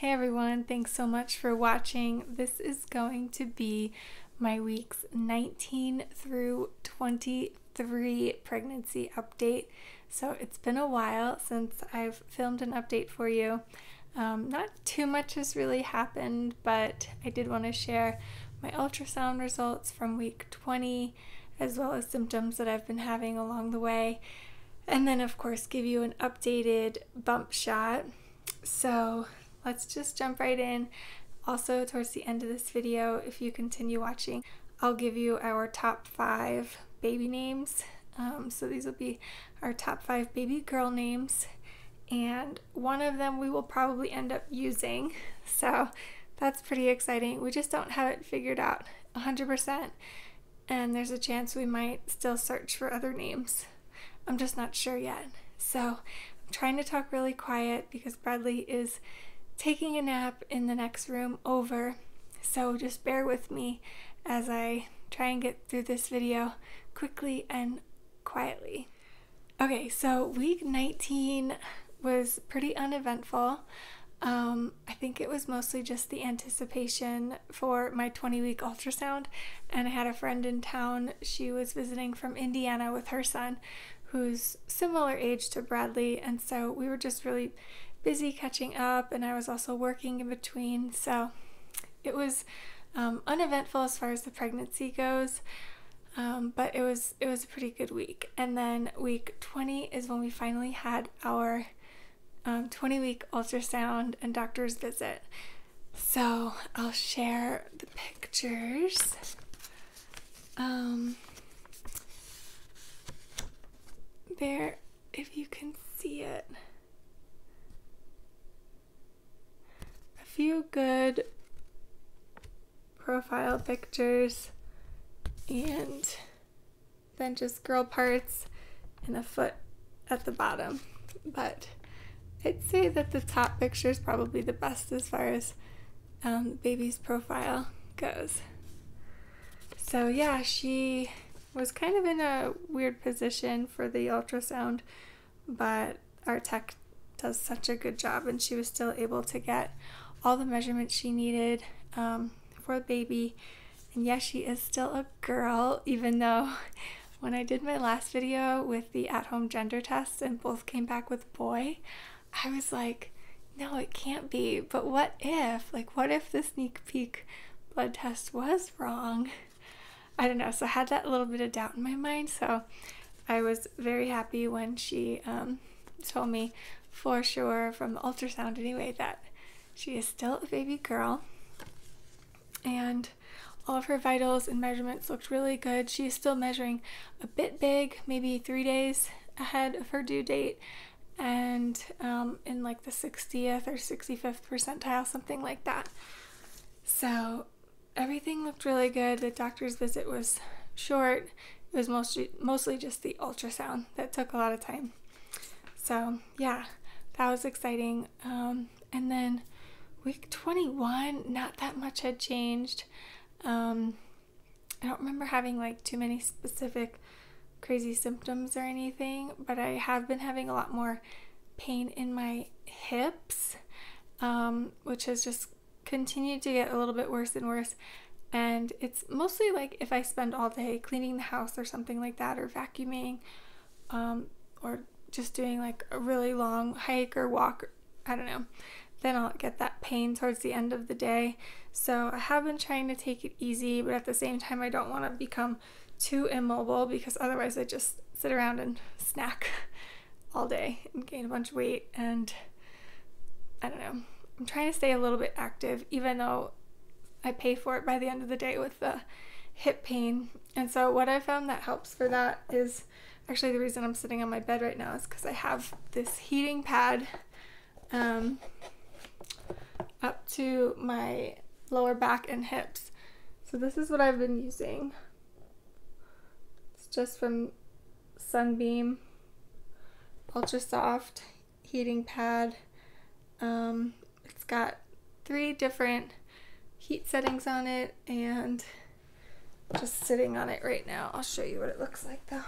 Hey everyone, thanks so much for watching. This is going to be my weeks 19 through 23 pregnancy update. So it's been a while since I've filmed an update for you. Um, not too much has really happened, but I did want to share my ultrasound results from week 20 as well as symptoms that I've been having along the way. And then, of course, give you an updated bump shot. So let's just jump right in. Also, towards the end of this video, if you continue watching, I'll give you our top five baby names. Um, so these will be our top five baby girl names, and one of them we will probably end up using. So that's pretty exciting. We just don't have it figured out 100%, and there's a chance we might still search for other names. I'm just not sure yet. So I'm trying to talk really quiet because Bradley is taking a nap in the next room over. So just bear with me as I try and get through this video quickly and quietly. Okay, so week 19 was pretty uneventful. Um, I think it was mostly just the anticipation for my 20 week ultrasound. And I had a friend in town. She was visiting from Indiana with her son, who's similar age to Bradley. And so we were just really busy catching up, and I was also working in between. So it was um, uneventful as far as the pregnancy goes. Um, but it was it was a pretty good week. And then week 20 is when we finally had our um, 20 week ultrasound and doctor's visit. So I'll share the pictures. Um, there, if you can see it. few good profile pictures and then just girl parts and a foot at the bottom. But I'd say that the top picture is probably the best as far as um, the baby's profile goes. So, yeah, she was kind of in a weird position for the ultrasound, but our tech does such a good job, and she was still able to get all the measurements she needed um, for the baby. And yes, she is still a girl, even though when I did my last video with the at home gender test and both came back with boy, I was like, no, it can't be. But what if? Like, what if the sneak peek blood test was wrong? I don't know. So I had that little bit of doubt in my mind. So I was very happy when she um, told me for sure from the ultrasound anyway that she is still a baby girl, and all of her vitals and measurements looked really good. She is still measuring a bit big, maybe three days ahead of her due date, and um, in like the 60th or 65th percentile, something like that. So everything looked really good. The doctor's visit was short. It was mostly mostly just the ultrasound that took a lot of time. So yeah, that was exciting. Um, and then week 21, not that much had changed. Um, I don't remember having like too many specific crazy symptoms or anything, but I have been having a lot more pain in my hips, um, which has just continued to get a little bit worse and worse. And it's mostly like if I spend all day cleaning the house or something like that, or vacuuming, um, or just doing like a really long hike or walk. I don't know then I'll get that pain towards the end of the day. So I have been trying to take it easy, but at the same time, I don't want to become too immobile because otherwise I just sit around and snack all day and gain a bunch of weight. And I don't know, I'm trying to stay a little bit active, even though I pay for it by the end of the day with the hip pain. And so, what I found that helps for that is actually the reason I'm sitting on my bed right now is because I have this heating pad. Um, up to my lower back and hips. So this is what I've been using. It's just from Sunbeam Ultra Soft heating pad. Um, it's got three different heat settings on it and just sitting on it right now. I'll show you what it looks like though.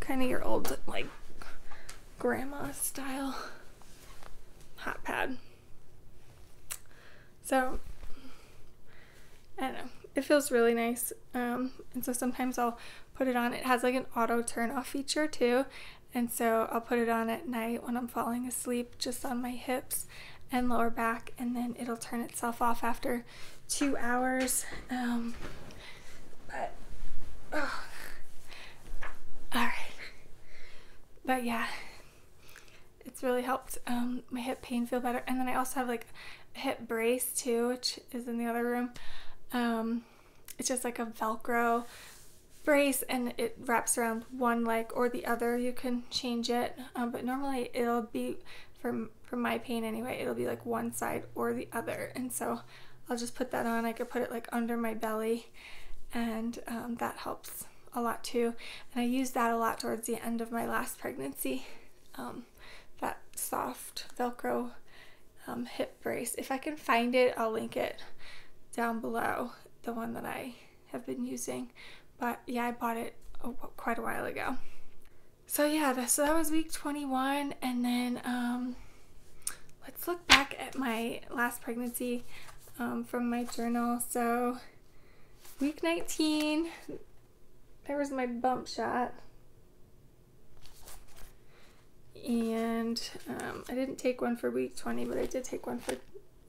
Kind of your old like grandma style hot pad. So I don't know. It feels really nice. Um, and so sometimes I'll put it on. It has like an auto turn off feature too. And so I'll put it on at night when I'm falling asleep, just on my hips and lower back, and then it'll turn itself off after two hours. Um, but, oh. all right. But yeah, it's really helped um, my hip pain feel better. And then I also have like hip brace too, which is in the other room. Um, it's just like a Velcro brace and it wraps around one leg or the other. You can change it, um, but normally it'll be from from my pain anyway. It'll be like one side or the other, and so I'll just put that on. I could put it like under my belly, and um, that helps a lot too. And I used that a lot towards the end of my last pregnancy. Um, that soft Velcro um, hip brace. If I can find it, I'll link it down below. The one that I have been using. But yeah, I bought it quite a while ago. So yeah, so that was week 21. And then um, let's look back at my last pregnancy um, from my journal. So week 19, there was my bump shot. And um, I didn't take one for week 20, but I did take one for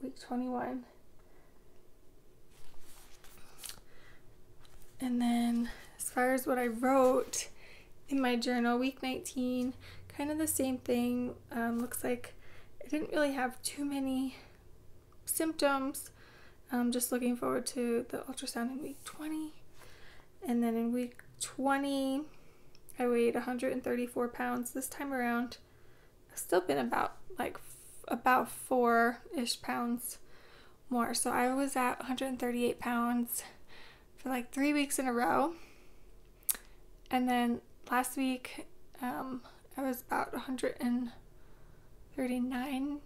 week 21. And then, as far as what I wrote in my journal, week 19, kind of the same thing. Um, looks like I didn't really have too many symptoms. I'm just looking forward to the ultrasound in week 20. And then in week 20, I weighed 134 pounds this time around. I've still been about like about four ish pounds more. So I was at 138 pounds for like three weeks in a row. And then last week, um, I was about 139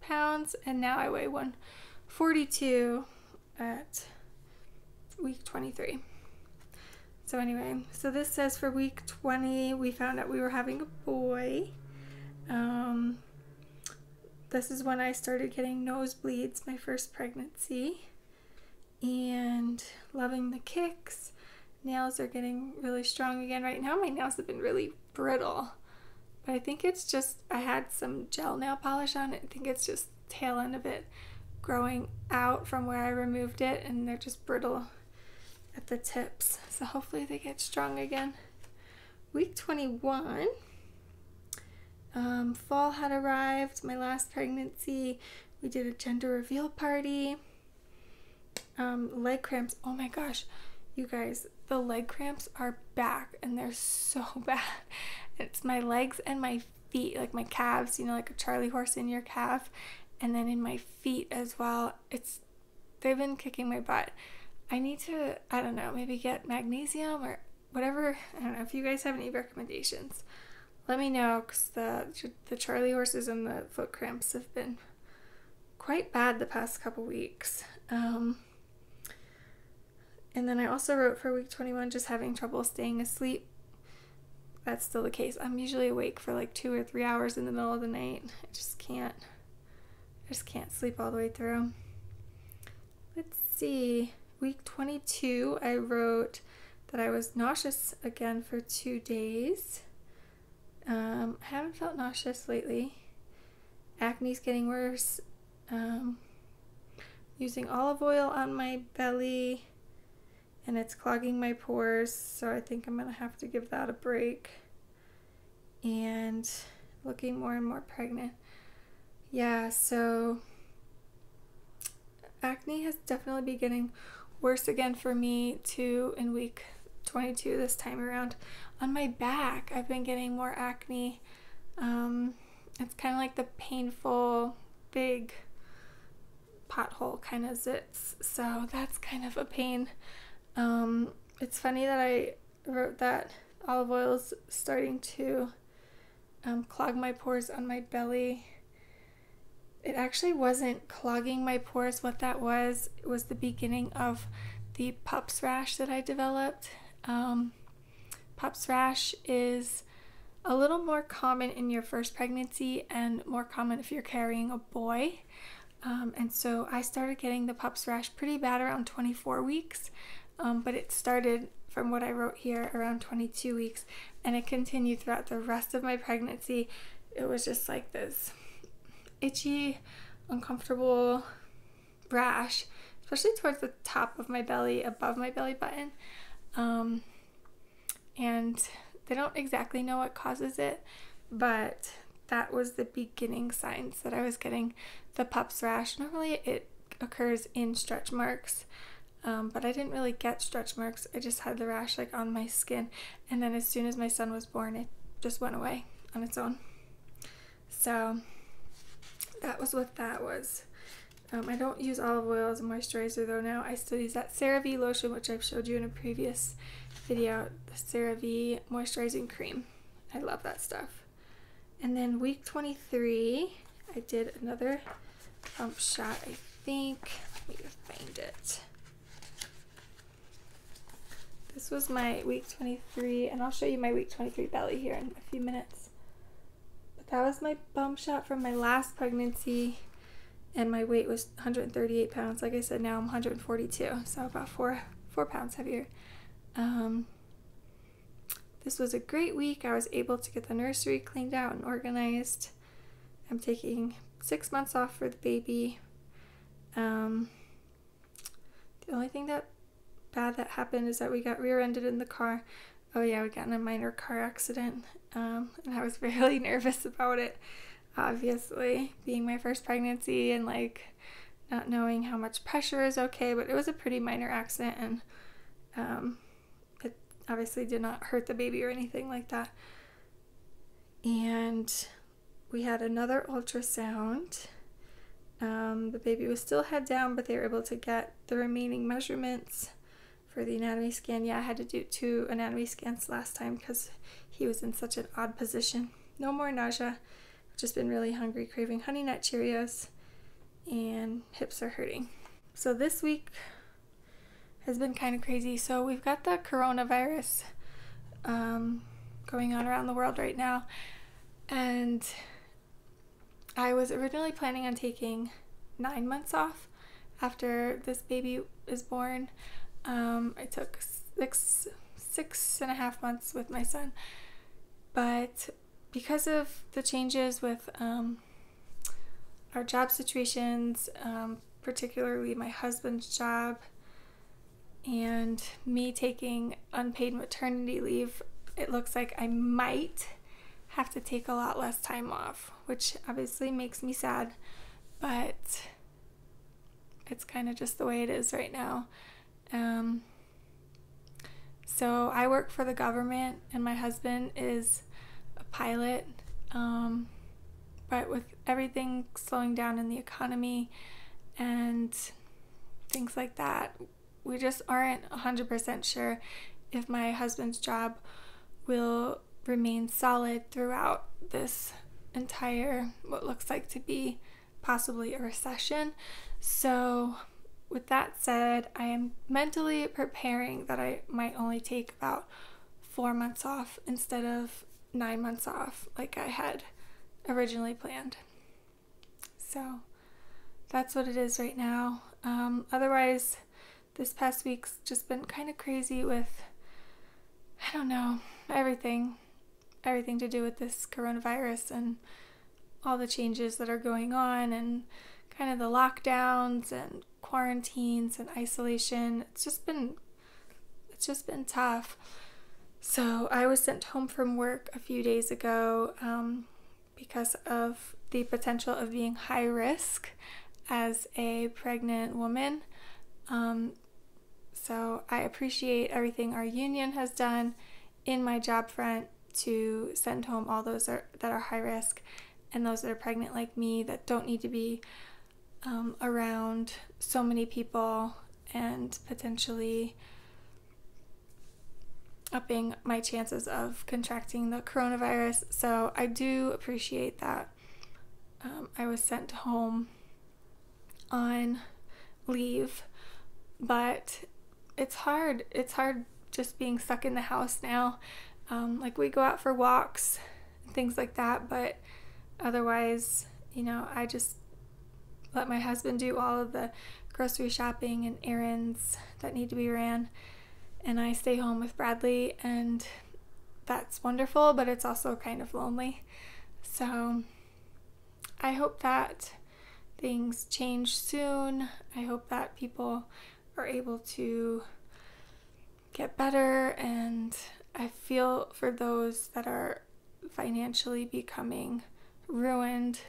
pounds, and now I weigh 142 at week 23. So, anyway, so this says for week 20, we found out we were having a boy. Um, this is when I started getting nosebleeds, my first pregnancy and loving the kicks. Nails are getting really strong again. Right now, my nails have been really brittle, but I think it's just I had some gel nail polish on it. I think it's just tail end of it growing out from where I removed it, and they're just brittle at the tips. So hopefully, they get strong again. Week 21. Um, fall had arrived, my last pregnancy. We did a gender reveal party um, leg cramps. Oh my gosh, you guys, the leg cramps are back and they're so bad. It's my legs and my feet, like my calves, you know, like a Charlie horse in your calf, and then in my feet as well. It's they've been kicking my butt. I need to, I don't know, maybe get magnesium or whatever. I don't know if you guys have any recommendations. Let me know because the the Charlie horses and the foot cramps have been quite bad the past couple weeks. Um, and then I also wrote for week 21 just having trouble staying asleep. That's still the case. I'm usually awake for like two or three hours in the middle of the night. I just can't. I just can't sleep all the way through. Let's see. Week 22, I wrote that I was nauseous again for two days. Um, I haven't felt nauseous lately. Acne's getting worse. Um, using olive oil on my belly and it's clogging my pores, so I think I'm gonna have to give that a break. And looking more and more pregnant. Yeah, so acne has definitely been getting worse again for me too in week 22 this time around. On my back, I've been getting more acne. Um, it's kind of like the painful, big pothole kind of zits. So that's kind of a pain. Um, it's funny that I wrote that olive oil is starting to um, clog my pores on my belly. It actually wasn't clogging my pores. What that was it was the beginning of the PUPS rash that I developed. Um, PUPS rash is a little more common in your first pregnancy and more common if you're carrying a boy. Um, and so I started getting the pups rash pretty bad around 24 weeks, um, but it started from what I wrote here around 22 weeks and it continued throughout the rest of my pregnancy. It was just like this itchy, uncomfortable rash, especially towards the top of my belly, above my belly button. Um, and they don't exactly know what causes it, but that was the beginning signs that I was getting the pups rash. Normally it occurs in stretch marks, um, but I didn't really get stretch marks. I just had the rash like on my skin, and then as soon as my son was born, it just went away on its own. So that was what that was. Um, I don't use olive oil as a moisturizer though now. I still use that CeraVe lotion, which I've showed you in a previous video, the CeraVe moisturizing cream. I love that stuff. And then week 23, I did another pump shot, I think. Let me find it. This was my week 23, and I'll show you my week 23 belly here in a few minutes. That was my bump shot from my last pregnancy, and my weight was 138 pounds. Like I said, now I'm 142, so about four four pounds heavier. Um, this was a great week. I was able to get the nursery cleaned out and organized. I'm taking six months off for the baby. Um, the only thing that bad that happened is that we got rear-ended in the car. Oh yeah, we got in a minor car accident, um, and I was really nervous about it. Obviously, being my first pregnancy and like not knowing how much pressure is okay, but it was a pretty minor accident, and um, it obviously did not hurt the baby or anything like that. And we had another ultrasound. Um, the baby was still head down, but they were able to get the remaining measurements for the anatomy scan. Yeah, I had to do two anatomy scans last time because he was in such an odd position. No more nausea. Just been really hungry, craving Honey Nut Cheerios, and hips are hurting. So this week has been kind of crazy. So we've got the coronavirus um, going on around the world right now, and I was originally planning on taking nine months off after this baby is born. Um, I took six six and a half months with my son, but because of the changes with um, our job situations, um, particularly my husband's job, and me taking unpaid maternity leave, it looks like I might have to take a lot less time off, which obviously makes me sad, but it's kind of just the way it is right now. Um, so I work for the government, and my husband is a pilot. Um, but with everything slowing down in the economy and things like that, we just aren't 100% sure if my husband's job will remain solid throughout this entire, what looks like to be possibly a recession. So with that said, I am mentally preparing that I might only take about four months off instead of nine months off like I had originally planned. So that's what it is right now. Um, otherwise, this past week's just been kind of crazy with, I don't know, everything, everything to do with this coronavirus and all the changes that are going on and kind of the lockdowns and quarantines and isolation. It's just been it's just been tough. So I was sent home from work a few days ago um, because of the potential of being high risk as a pregnant woman. Um, so I appreciate everything our union has done in my job front to send home all those are, that are high risk and those that are pregnant like me that don't need to be um, around so many people and potentially upping my chances of contracting the coronavirus. So I do appreciate that. Um, I was sent home on leave, but it's hard. It's hard just being stuck in the house now. Um, like we go out for walks, and things like that, but otherwise, you know, I just let my husband do all of the grocery shopping and errands that need to be ran. And I stay home with Bradley, and that's wonderful, but it's also kind of lonely. So I hope that things change soon. I hope that people are able to get better, and I feel for those that are financially becoming ruined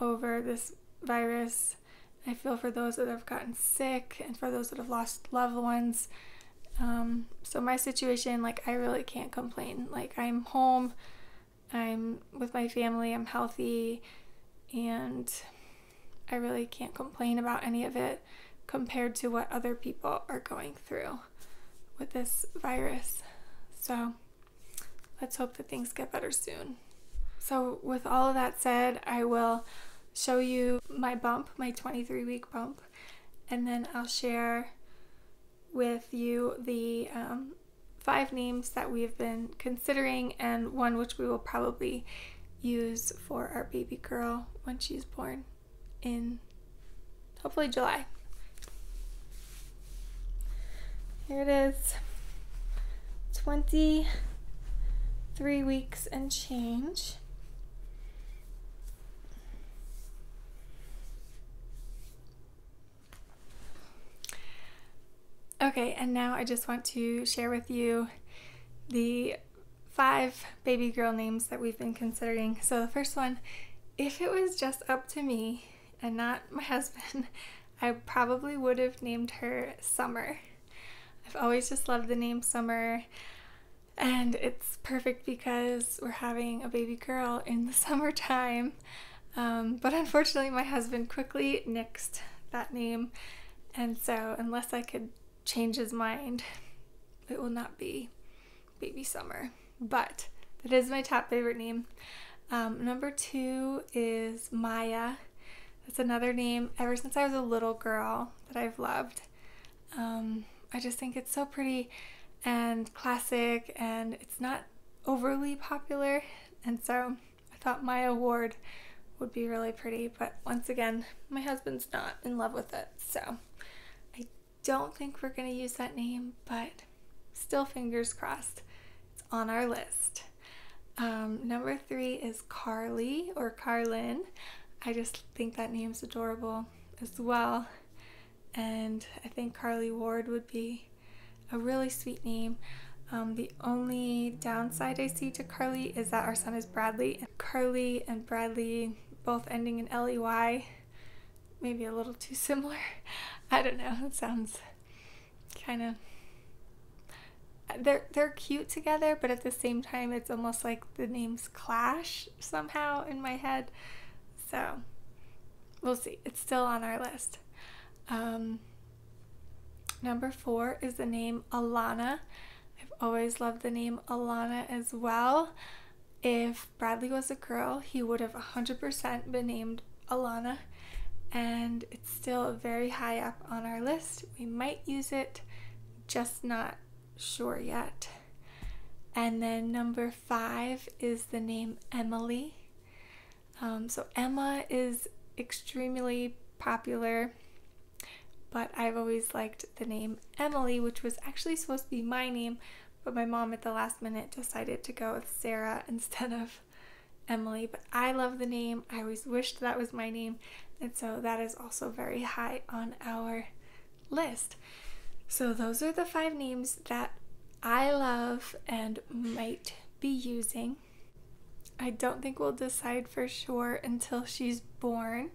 over this virus. I feel for those that have gotten sick and for those that have lost loved ones. Um, so, my situation, like, I really can't complain. Like, I'm home, I'm with my family, I'm healthy, and I really can't complain about any of it compared to what other people are going through with this virus. So, let's hope that things get better soon. So, with all of that said, I will show you my bump, my 23 week bump, and then I'll share with you the um, five names that we've been considering and one which we will probably use for our baby girl when she's born in hopefully July. Here it is 23 weeks and change. Okay, and now I just want to share with you the five baby girl names that we've been considering. So, the first one, if it was just up to me and not my husband, I probably would have named her Summer. I've always just loved the name Summer, and it's perfect because we're having a baby girl in the summertime. Um, but unfortunately, my husband quickly nixed that name, and so unless I could change his mind, it will not be Baby Summer. But that is my top favorite name. Um, number two is Maya. That's another name ever since I was a little girl that I've loved. Um, I just think it's so pretty and classic, and it's not overly popular. And so I thought Maya Ward would be really pretty, but once again, my husband's not in love with it. So don't think we're going to use that name, but still fingers crossed. It's on our list. Um, number three is Carly or Carlin. I just think that name's adorable as well. And I think Carly Ward would be a really sweet name. Um, the only downside I see to Carly is that our son is Bradley. And Carly and Bradley both ending in L E Y, maybe a little too similar. I don't know. It sounds kind of they're they're cute together, but at the same time, it's almost like the names clash somehow in my head. So we'll see. It's still on our list. Um, number four is the name Alana. I've always loved the name Alana as well. If Bradley was a girl, he would have 100% been named Alana and it's still very high up on our list. We might use it, just not sure yet. And then number five is the name Emily. Um, so Emma is extremely popular, but I've always liked the name Emily, which was actually supposed to be my name, but my mom at the last minute decided to go with Sarah instead of Emily. But I love the name. I always wished that was my name, and so that is also very high on our list. So, those are the five names that I love and might be using. I don't think we'll decide for sure until she's born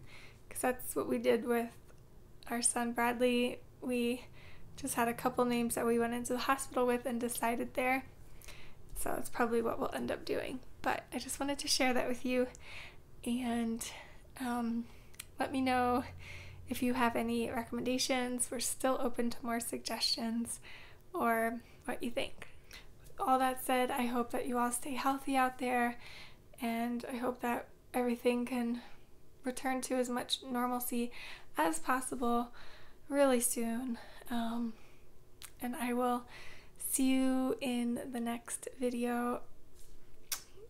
because that's what we did with our son Bradley. We just had a couple names that we went into the hospital with and decided there. So, it's probably what we'll end up doing. But I just wanted to share that with you and um, let me know if you have any recommendations. We're still open to more suggestions or what you think. With all that said, I hope that you all stay healthy out there and I hope that everything can return to as much normalcy as possible really soon. Um, and I will see you in the next video.